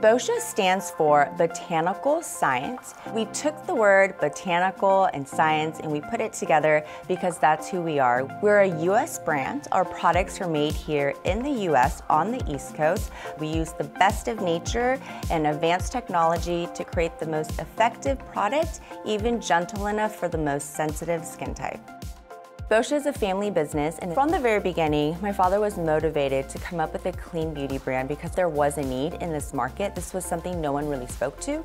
Boscia stands for Botanical Science. We took the word botanical and science and we put it together because that's who we are. We're a US brand. Our products are made here in the US on the East Coast. We use the best of nature and advanced technology to create the most effective product, even gentle enough for the most sensitive skin type. Boscia is a family business, and from the very beginning, my father was motivated to come up with a clean beauty brand because there was a need in this market. This was something no one really spoke to.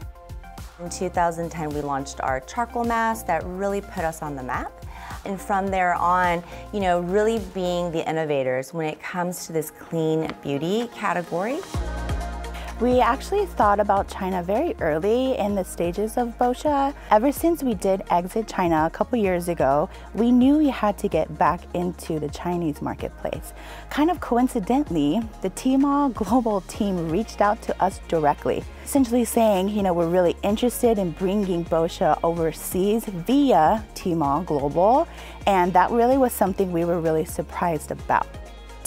In 2010, we launched our charcoal mask that really put us on the map. And from there on, you know, really being the innovators when it comes to this clean beauty category. We actually thought about China very early in the stages of Boscia. Ever since we did exit China a couple years ago, we knew we had to get back into the Chinese marketplace. Kind of coincidentally, the Tmall global team reached out to us directly, essentially saying, you know, we're really interested in bringing Boscia overseas via Tmall Global, and that really was something we were really surprised about.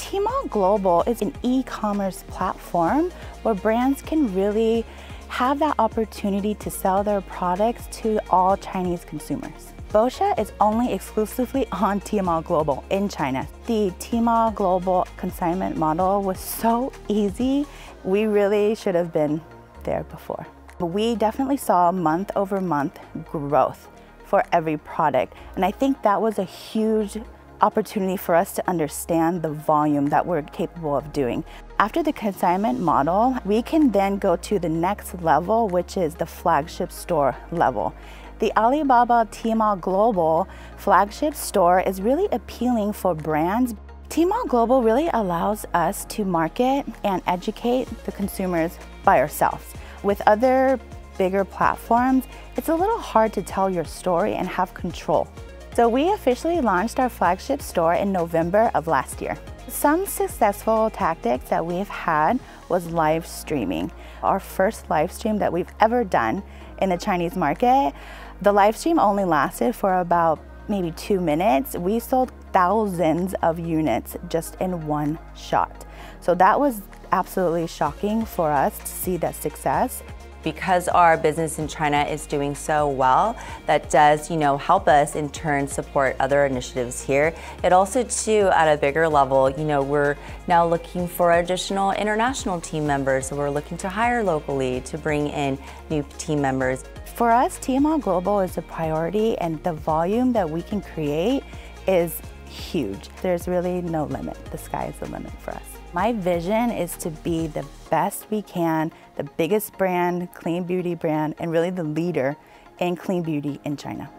Tmall Global is an e-commerce platform where brands can really have that opportunity to sell their products to all Chinese consumers. Boscia is only exclusively on Tmall Global in China. The Tmall Global consignment model was so easy, we really should have been there before. We definitely saw month over month growth for every product, and I think that was a huge opportunity for us to understand the volume that we're capable of doing. After the consignment model, we can then go to the next level, which is the flagship store level. The Alibaba Tmall Global flagship store is really appealing for brands. Tmall Global really allows us to market and educate the consumers by ourselves. With other bigger platforms, it's a little hard to tell your story and have control. So we officially launched our flagship store in November of last year. Some successful tactics that we've had was live streaming. Our first live stream that we've ever done in the Chinese market, the live stream only lasted for about maybe two minutes. We sold thousands of units just in one shot. So that was absolutely shocking for us to see that success because our business in China is doing so well, that does, you know, help us in turn support other initiatives here. It also too, at a bigger level, you know, we're now looking for additional international team members. So we're looking to hire locally to bring in new team members. For us, Tmall Global is a priority and the volume that we can create is huge. There's really no limit. The sky is the limit for us. My vision is to be the best we can, the biggest brand, clean beauty brand, and really the leader in clean beauty in China.